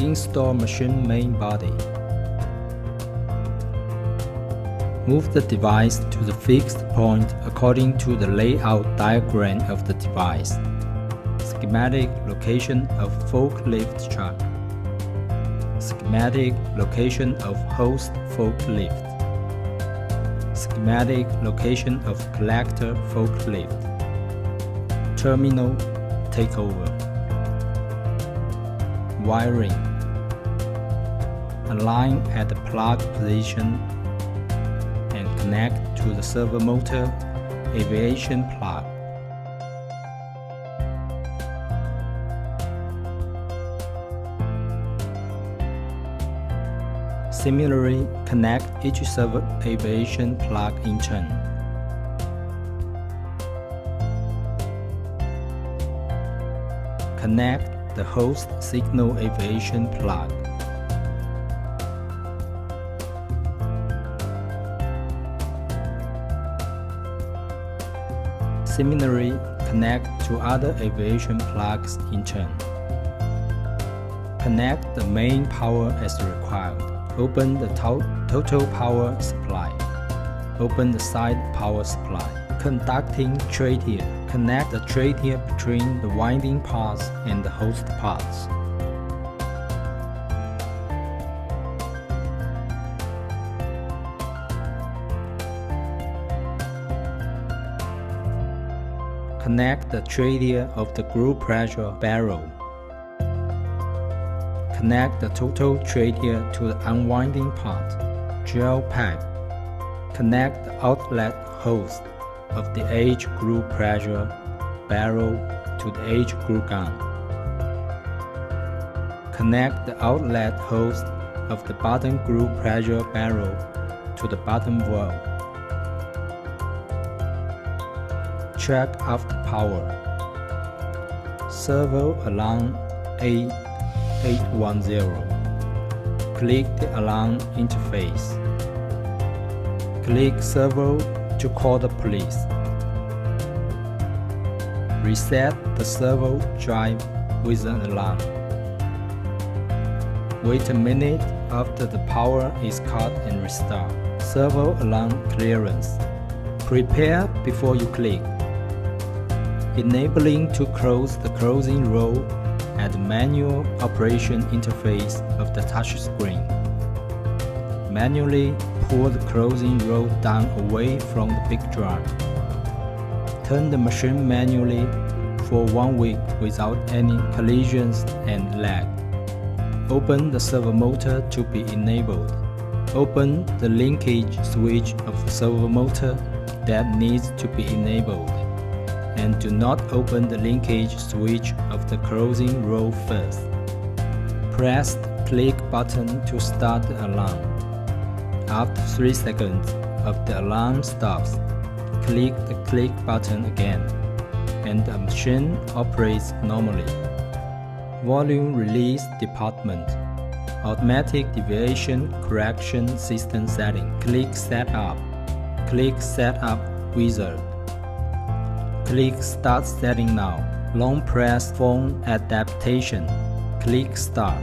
Install machine main body. Move the device to the fixed point according to the layout diagram of the device. Schematic location of forklift truck. Schematic location of host forklift. Schematic location of collector forklift. Terminal takeover. Wiring. Align at the plug position and connect to the servo motor aviation plug. Similarly, connect each servo aviation plug in turn. Connect the host signal aviation plug. Similarly, connect to other aviation plugs in turn. Connect the main power as required. Open the to total power supply. Open the side power supply. Conducting trachea. Connect the trachea between the winding parts and the host parts. Connect the trachea of the group pressure barrel. Connect the total trachea to the unwinding part, gel pipe. Connect the outlet hose of the H group pressure barrel to the H group gun. Connect the outlet hose of the bottom group pressure barrel to the bottom valve. Check after power. Servo alarm A810. Click the alarm interface. Click servo to call the police. Reset the servo drive with an alarm. Wait a minute after the power is cut and restart. Servo alarm clearance. Prepare before you click enabling to close the closing row at the manual operation interface of the touchscreen. Manually pull the closing row down away from the big drum. Turn the machine manually for one week without any collisions and lag. Open the servo motor to be enabled. Open the linkage switch of the servo motor that needs to be enabled and do not open the linkage switch of the closing row first. Press the click button to start the alarm. After 3 seconds of the alarm stops, click the click button again, and the machine operates normally. Volume Release Department Automatic Deviation Correction System Setting Click Setup Click Setup Wizard Click Start Setting Now. Long press Phone Adaptation. Click Start.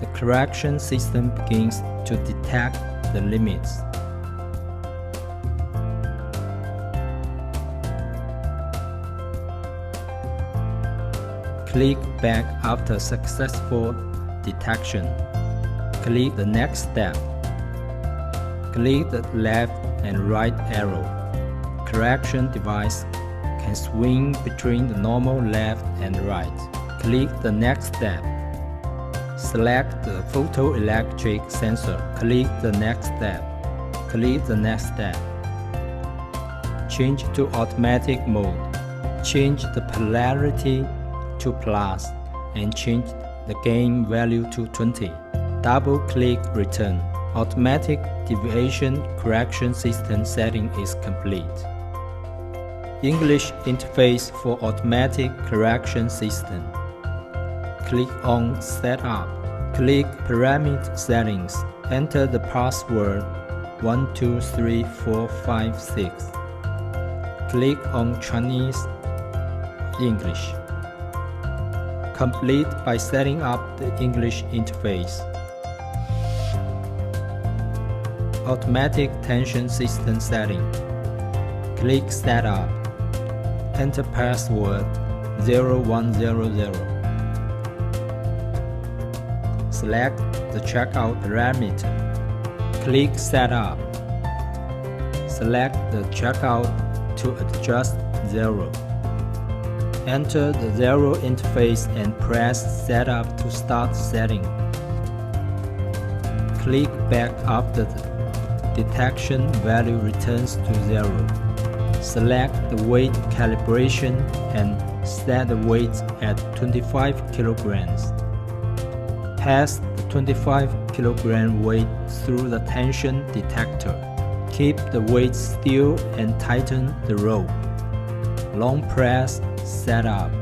The correction system begins to detect the limits. Click back after successful detection. Click the next step. Click the left and right arrow correction device can swing between the normal left and right. Click the next step. Select the photoelectric sensor. Click the next step. Click the next step. Change to automatic mode. Change the polarity to plus and change the gain value to 20. Double click return. Automatic deviation correction system setting is complete. English interface for automatic correction system. Click on Setup. Click Parameter Settings. Enter the password 123456. Click on Chinese English. Complete by setting up the English interface. Automatic tension system setting. Click Setup. Enter password 0100. Select the checkout parameter. Click Setup. Select the checkout to adjust zero. Enter the zero interface and press Setup to start setting. Click back after the detection value returns to zero. Select the weight calibration and set the weight at 25 kilograms. Pass the 25 kilogram weight through the tension detector. Keep the weight still and tighten the rope. Long press setup.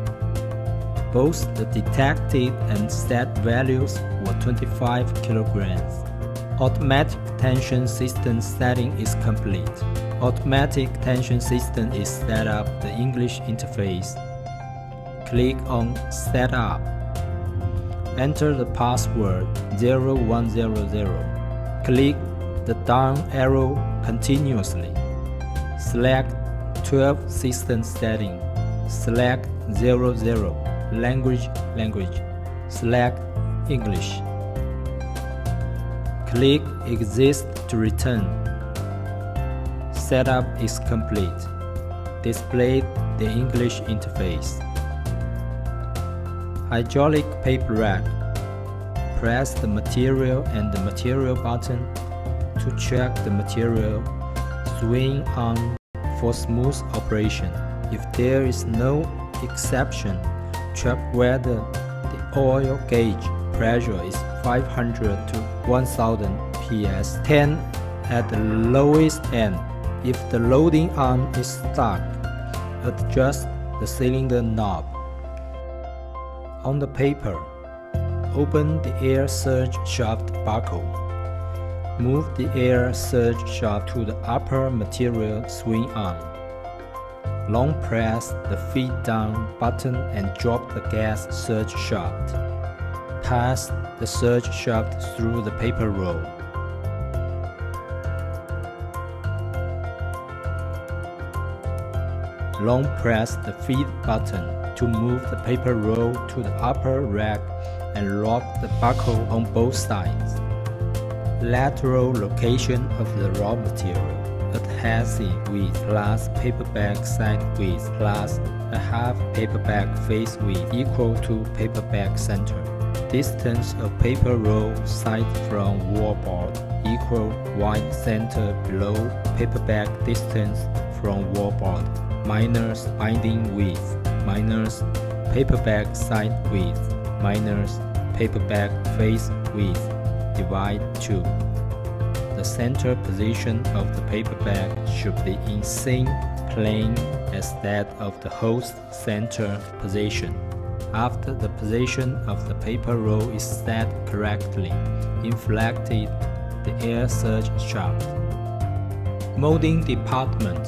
Both the detected and set values were 25 kilograms. Automatic tension system setting is complete. Automatic tension system is set up the English interface. Click on Setup. Enter the password 0100. Click the down arrow continuously. Select 12 system setting. Select 00 Language Language. Select English. Click Exit to return. Setup is complete. Display the English interface. Hydraulic paper rack. Press the material and the material button to check the material. Swing on for smooth operation. If there is no exception, check whether the oil gauge pressure is 500 to 1000 ps 10 at the lowest end. If the loading arm is stuck, adjust the cylinder knob. On the paper, open the air surge shaft buckle. Move the air surge shaft to the upper material swing arm. Long press the feed down button and drop the gas surge shaft. Pass the surge shaft through the paper roll. Long press the feed button to move the paper roll to the upper rack and lock the buckle on both sides. Lateral location of the raw material adhesive with plus paper bag side width plus a half paper bag face width equal to paper bag center. Distance of paper roll side from wallboard equal wide center below paper bag distance from wallboard minus binding width minus paper bag side width minus paper bag face width divide 2 the center position of the paper bag should be in same plane as that of the host center position. After the position of the paper roll is set correctly, inflate the air surge shaft. Molding department